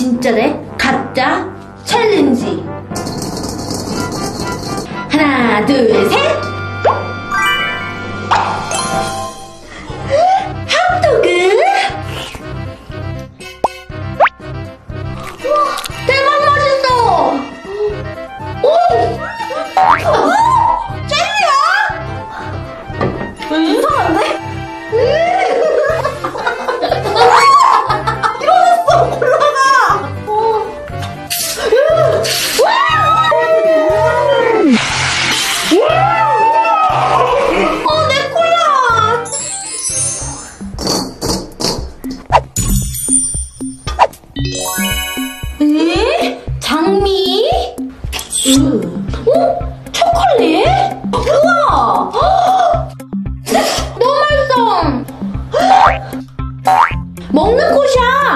진짜 대 가짜 챌린지. 하나, 둘, 셋. 에? 장미? 음. 어? 초콜릿? 우와! 너무 맛있어! 먹는 꽃이야! 오!